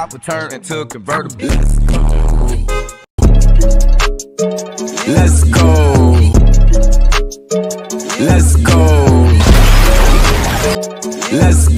chopper turned into a convertible. Let's go. Let's go. Let's go. Let's